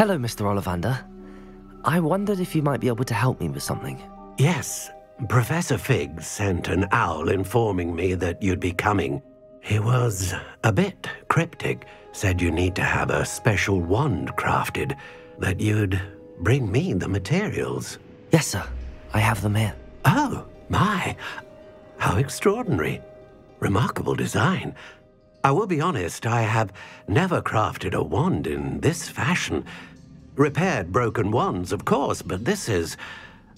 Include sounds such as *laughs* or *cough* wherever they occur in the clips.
Hello, Mr. Ollivander. I wondered if you might be able to help me with something. Yes, Professor Fig sent an owl informing me that you'd be coming. He was a bit cryptic, said you need to have a special wand crafted, that you'd bring me the materials. Yes, sir. I have them here. Oh, my. How extraordinary. Remarkable design. I will be honest, I have never crafted a wand in this fashion. Repaired broken wands, of course, but this is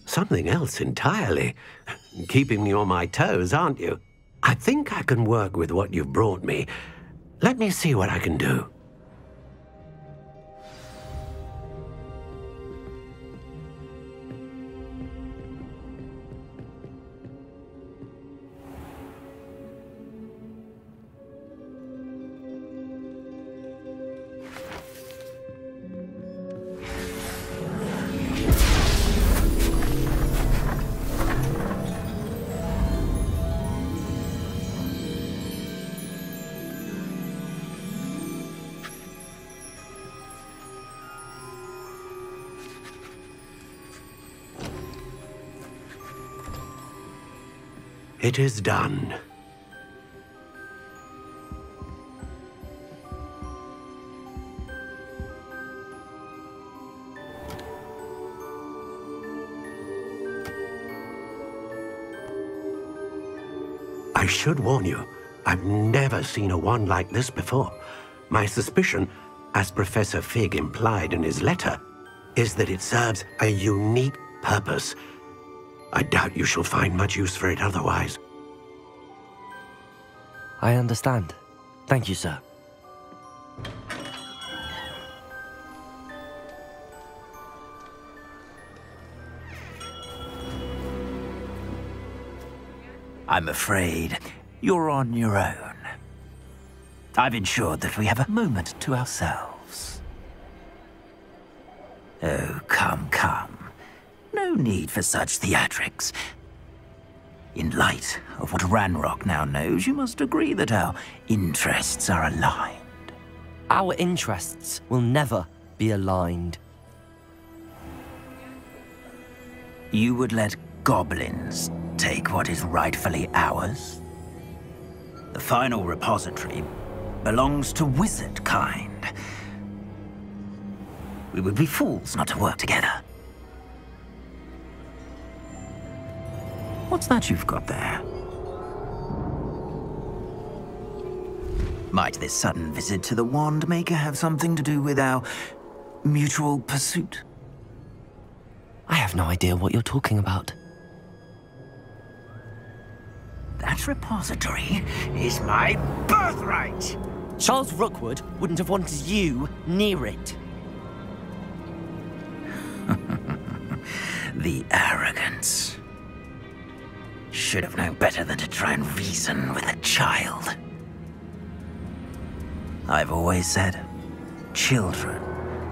something else entirely. *laughs* Keeping me on my toes, aren't you? I think I can work with what you've brought me. Let me see what I can do. It is done. I should warn you, I've never seen a wand like this before. My suspicion, as Professor Fig implied in his letter, is that it serves a unique purpose. I doubt you shall find much use for it otherwise. I understand. Thank you, sir. I'm afraid you're on your own. I've ensured that we have a moment to ourselves. Oh, come, come. No need for such theatrics. In light of what Ranrock now knows, you must agree that our interests are aligned. Our interests will never be aligned. You would let goblins take what is rightfully ours? The final repository belongs to wizard kind. We would be fools not to work together. What's that you've got there? Might this sudden visit to the Wand Maker have something to do with our mutual pursuit? I have no idea what you're talking about. That repository is my birthright! Charles Rookwood wouldn't have wanted you near it. *laughs* the arrogance. Should have known better than to try and reason with a child. I've always said, children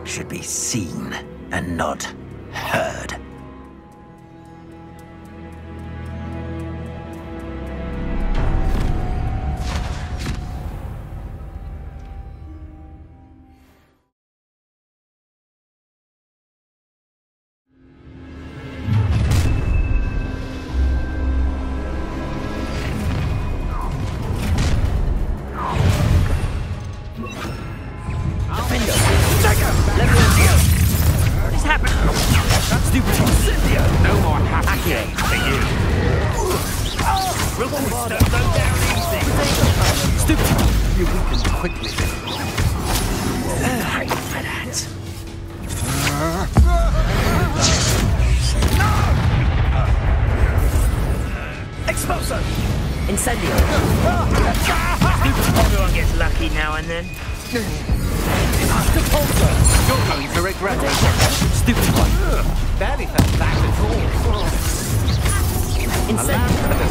should be seen and not heard. quickly. For that. No! Explosive! Incendio. Everyone gets lucky now and then. You're going to regret. Stupid one. Barely felt back at all. Incendio.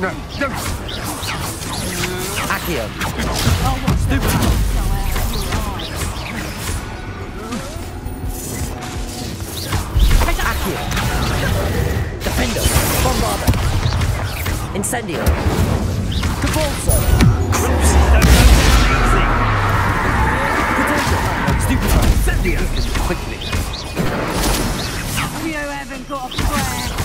No, don't. Accio! Accio! Diffindo! Bombarda! Incendio! Depulso! Quickly. You haven't got a prayer.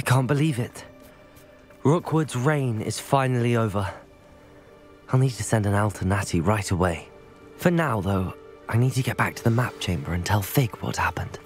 I can't believe it. Rookwood's reign is finally over. I'll need to send an Al to Natty right away. For now, though, I need to get back to the map chamber and tell Fig what happened.